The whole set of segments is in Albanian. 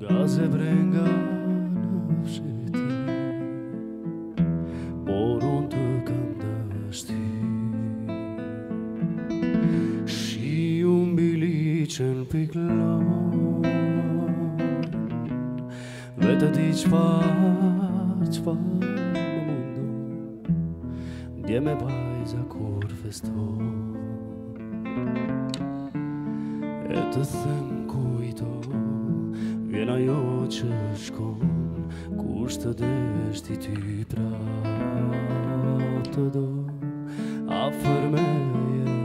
da se brengano všetci porun të kam dashti shi umbili qen piklon vetë di qfar qfar më mundu dje me E të them kujto Vjen ajo që shkon Kusht të deshti ty pra Të do A fërmeje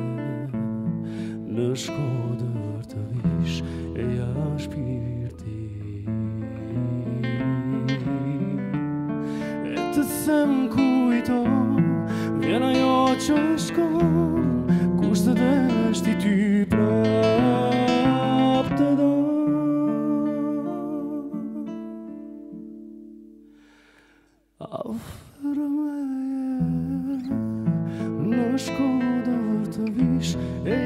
Në shkodër të vish E jashpirti E të them kujto Vjen ajo që shkon Kusht të deshti ty pra për me Në shkodër të vish e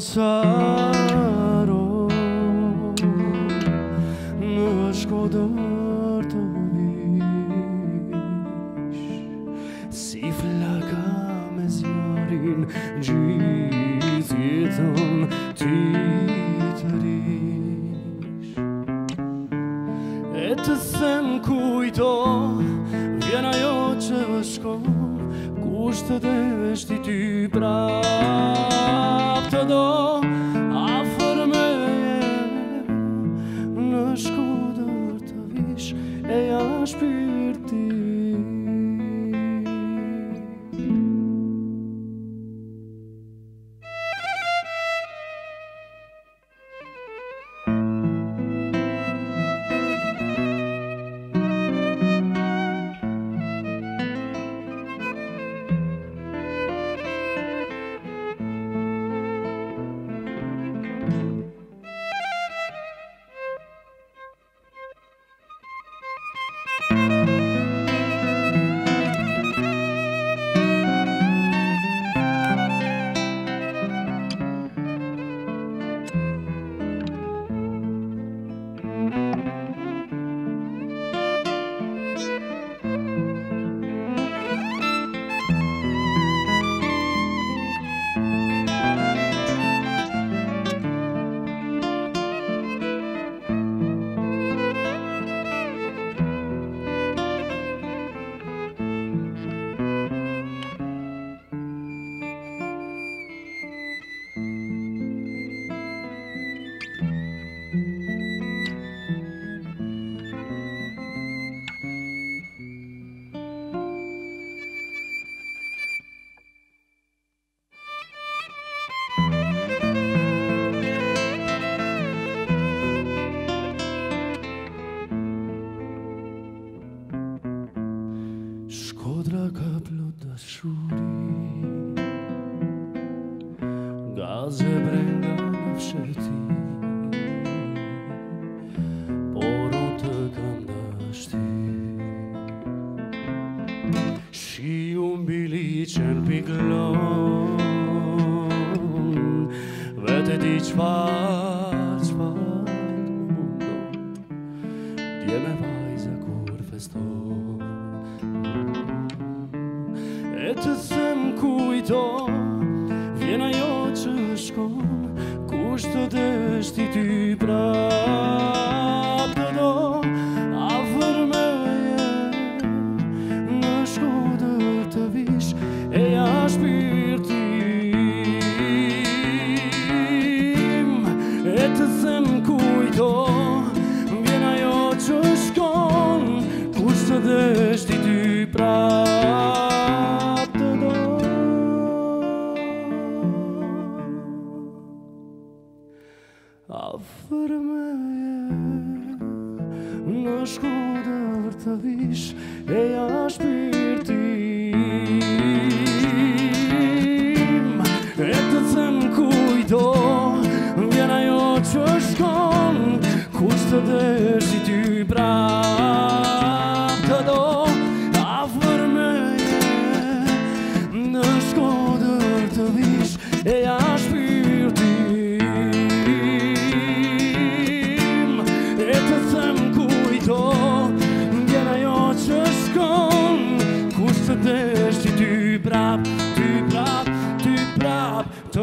pasaro Më është kodër të vish Si flaka me zjarin Gjithë jetën ti të rish E të them kujto Vjen ajo që është Kushtë të dhe është i ty pra. e jashpyrë ty Në të të shuri Nga zemre nga sheti Poru të këndështi Shki unë bili që në piklon Vete di që të se më kujto Vjena jo që shko Kushtë të deshti ty pra Në shkodër të vish, e ja shpirtim E të cëmë kuj do, vjera jo që shkom Kus të dësh i ty braj